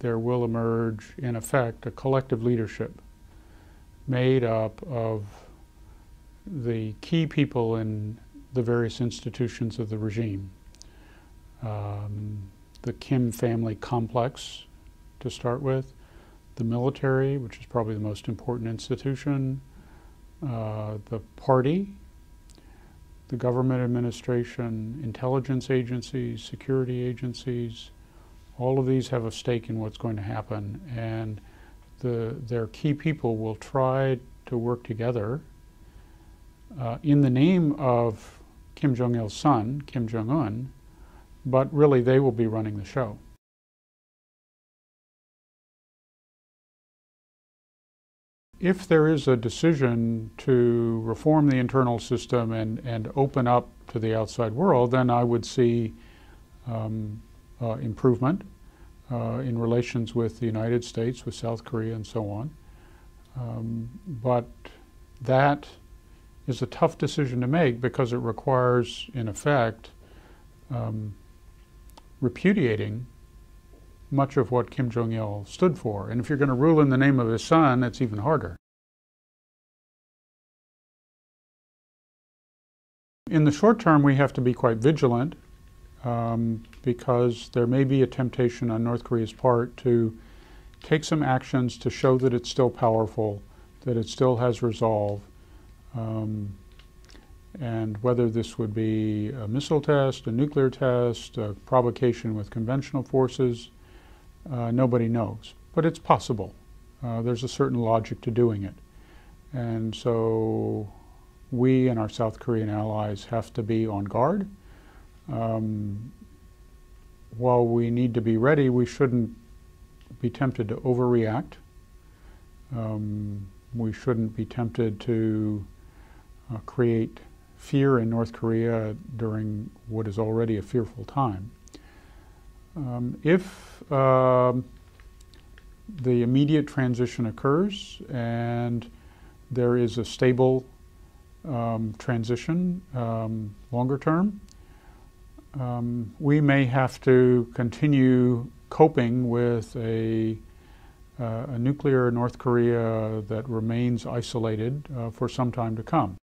there will emerge, in effect, a collective leadership made up of the key people in the various institutions of the regime. Um, the Kim family complex, to start with, the military, which is probably the most important institution, uh, the party, the government administration, intelligence agencies, security agencies, all of these have a stake in what's going to happen. And the, their key people will try to work together uh, in the name of Kim Jong il's son, Kim Jong un, but really they will be running the show. If there is a decision to reform the internal system and, and open up to the outside world, then I would see um, uh, improvement uh, in relations with the United States, with South Korea, and so on. Um, but that is a tough decision to make because it requires, in effect, um, repudiating much of what Kim Jong il stood for. And if you're going to rule in the name of his son, it's even harder. In the short term, we have to be quite vigilant um, because there may be a temptation on North Korea's part to take some actions to show that it's still powerful, that it still has resolve. Um, and whether this would be a missile test, a nuclear test, a provocation with conventional forces, uh, nobody knows. But it's possible. Uh, there's a certain logic to doing it. And so we and our South Korean allies have to be on guard. Um, while we need to be ready, we shouldn't be tempted to overreact. Um, we shouldn't be tempted to uh, create fear in North Korea during what is already a fearful time. Um, if uh, the immediate transition occurs and there is a stable um, transition um, longer term, um, we may have to continue coping with a, uh, a nuclear North Korea that remains isolated uh, for some time to come.